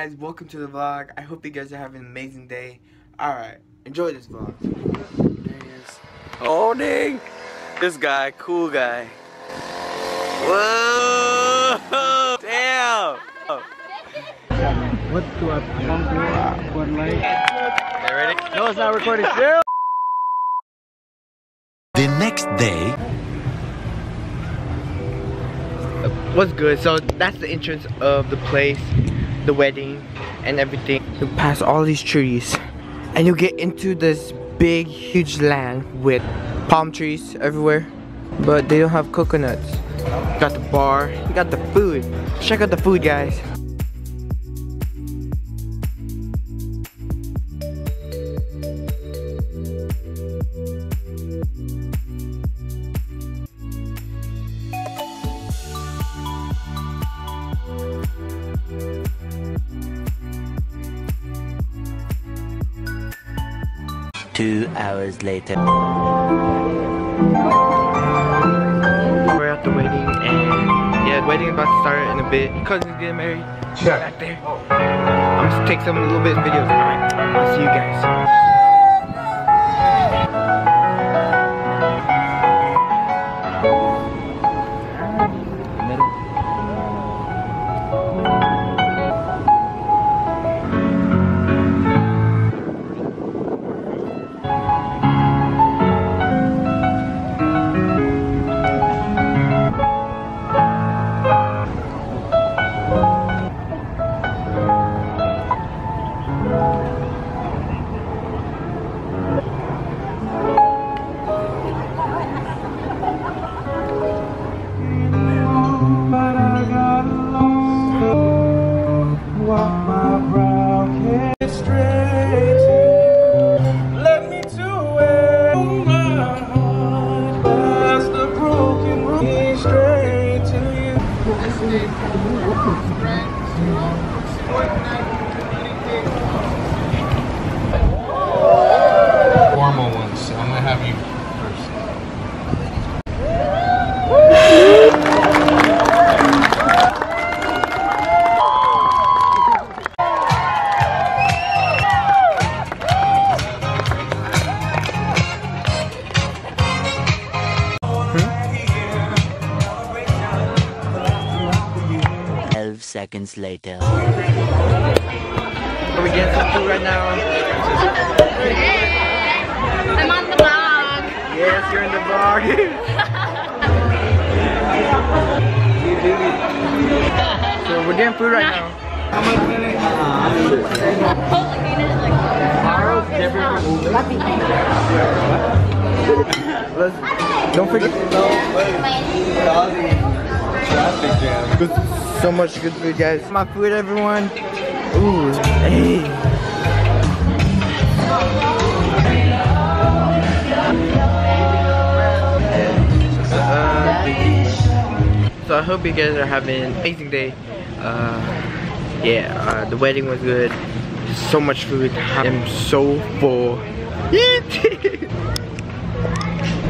What is up guys? Welcome to the vlog. I hope you guys are having an amazing day. Alright, enjoy this vlog. There he is. Oh dang! This guy, cool guy. Whoa! Damn! What do I pump What light? You ready? No, it's not recording still. The next day, What's good? So that's the entrance of the place, the wedding, and everything. You pass all these trees, and you get into this big, huge land with palm trees everywhere, but they don't have coconuts. Got the bar, got the food. Check out the food, guys. Two hours later. We're at the wedding, and yeah, the wedding about to start in a bit. Cousin's getting married. She's back there. I'm gonna take some little bit of videos. Alright, I'll see you guys. Formal seconds later. So we getting some food right now. I'm on the vlog. Yes, you're in the vlog. so we're getting food right now. Let's, don't forget. Good- So much good food, guys. My food, everyone. Ooh, hey. Uh, so I hope you guys are having an amazing day. Uh, yeah, uh, the wedding was good. So much food. I am so full. You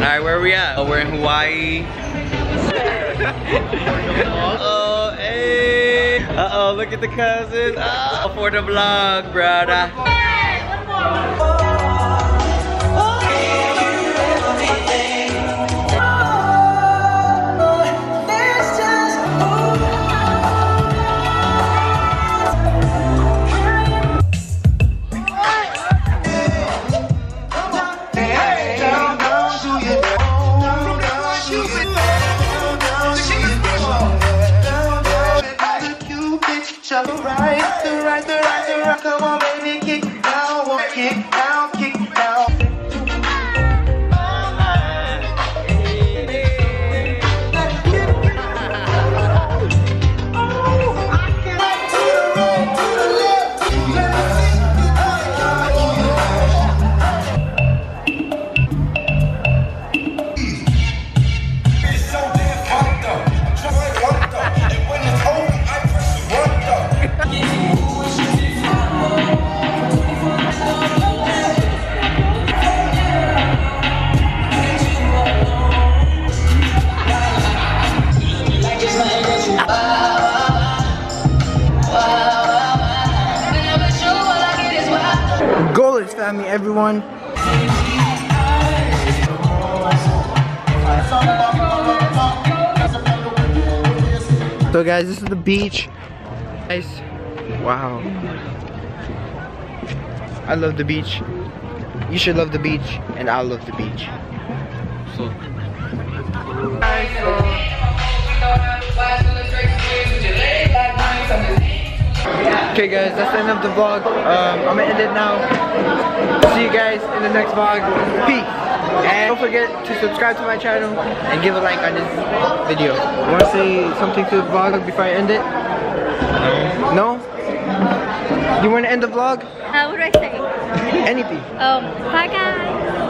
Alright, where are we at? Oh, we're in Hawaii. oh, hey. Uh oh, look at the cousins. Oh, for the vlog, brother. Family, everyone. So guys, this is the beach. Guys, wow. I love the beach. You should love the beach, and I love the beach. So. Okay guys, that's the end of the vlog. Um, I'm gonna end it now. See you guys in the next vlog. Peace. And don't forget to subscribe to my channel and give a like on this video. Wanna say something to the vlog before I end it? No? You wanna end the vlog? Uh, what do I say? Anything. Um, bye guys.